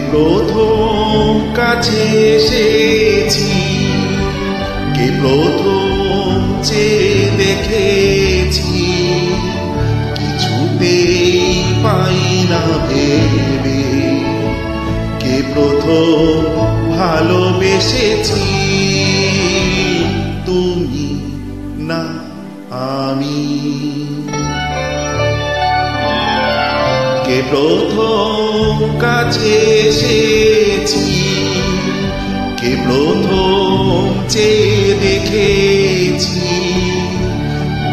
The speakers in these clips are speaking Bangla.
প্রথম কাছে এসেছি কে প্রথম চেয়ে দেখেছি কিছুতেই পাই না ভেবে। কে প্রথম ভালোবেসেছি কে প্রথম কাছে এসেছি। কে প্রথম চেয়ে দেখেছি।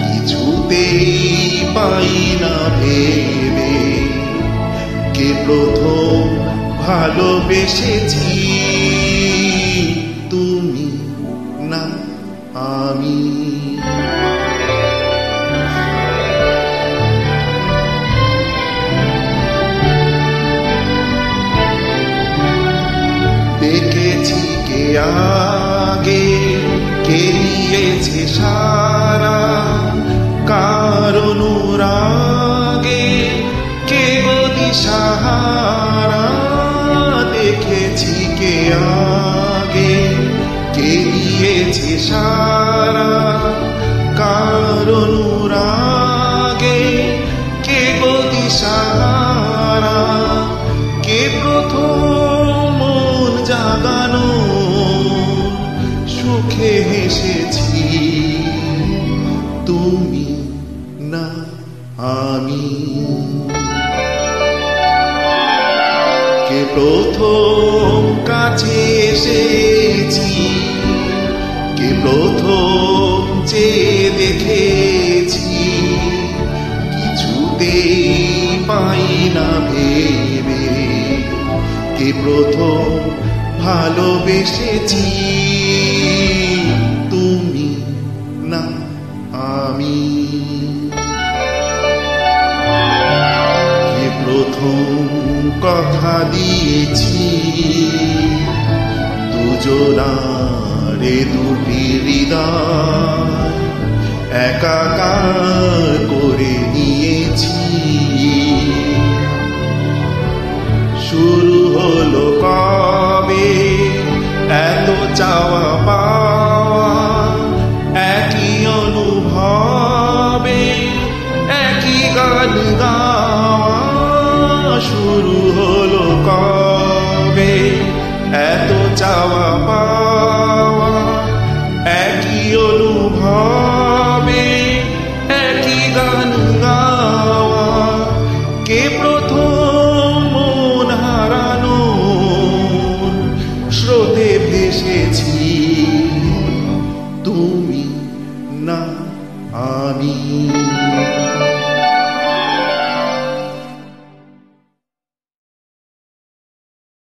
কিছুতেই পাই না ভেবে। কে প্রথম ভালোবেসেছি। তুমি না আমি। আগে কেরিয়েছে সারা কারণ রাগে কে গদি সাহারা দেখেছি কে আগে কেরিয়েছে সারা। সুখে হেসেছি, তুমি না, আমি। কে প্রথম কাছে এসেছি, কে প্রথম চেয়ে দেখেছি, কিছুতেই পাই না ভেবে। কে প্রথম ভালোবেসেছি প্রথম কথা দিয়েছি। দুজনারে দুটি হৃদয় একাকার করে নিয়েছি। শুরু হলো কবে? এত চাওয়া পাওয়া, একই অনুভবে, একই গান গাওয়া। শুরু হলো কবে? এত চাওয়া পাওয়া একই অনুভবে, একই গান গাওয়া। কে প্রথম মন হারানো? স্রোতে ভেসেছি। তুমি না আমি।